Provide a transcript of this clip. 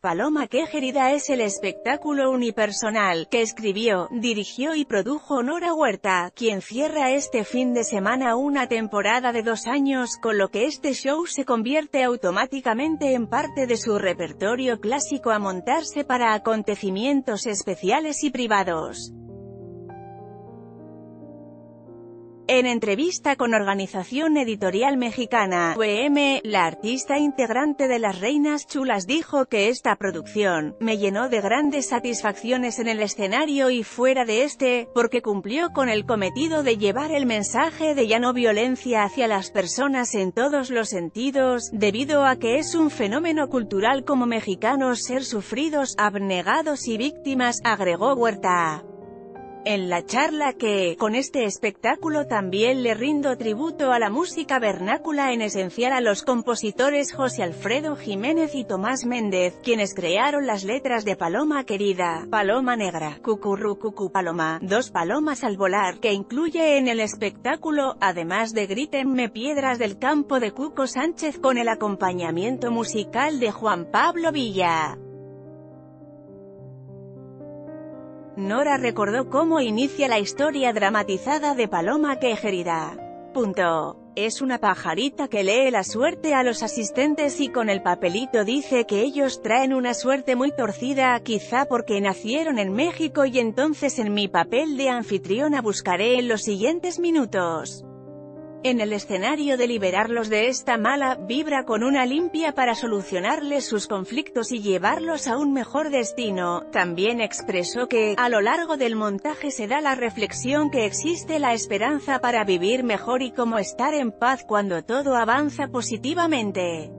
Paloma Quejerida es el espectáculo unipersonal, que escribió, dirigió y produjo Nora Huerta, quien cierra este fin de semana una temporada de dos años, con lo que este show se convierte automáticamente en parte de su repertorio clásico a montarse para acontecimientos especiales y privados. En entrevista con Organización Editorial Mexicana, UEM, la artista integrante de Las Reinas Chulas dijo que esta producción, me llenó de grandes satisfacciones en el escenario y fuera de este, porque cumplió con el cometido de llevar el mensaje de ya no violencia hacia las personas en todos los sentidos, debido a que es un fenómeno cultural como mexicanos ser sufridos, abnegados y víctimas, agregó Huerta. En la charla que, con este espectáculo también le rindo tributo a la música vernácula en esencial a los compositores José Alfredo Jiménez y Tomás Méndez, quienes crearon las letras de Paloma Querida, Paloma Negra, Cucurru Cucu Paloma, Dos Palomas al Volar, que incluye en el espectáculo, además de Grítenme Piedras del Campo de Cuco Sánchez con el acompañamiento musical de Juan Pablo Villa. Nora recordó cómo inicia la historia dramatizada de Paloma Quejerida. Punto. Es una pajarita que lee la suerte a los asistentes y con el papelito dice que ellos traen una suerte muy torcida, quizá porque nacieron en México y entonces en mi papel de anfitriona buscaré en los siguientes minutos en el escenario de liberarlos de esta mala vibra con una limpia para solucionarles sus conflictos y llevarlos a un mejor destino. También expresó que, a lo largo del montaje se da la reflexión que existe la esperanza para vivir mejor y cómo estar en paz cuando todo avanza positivamente.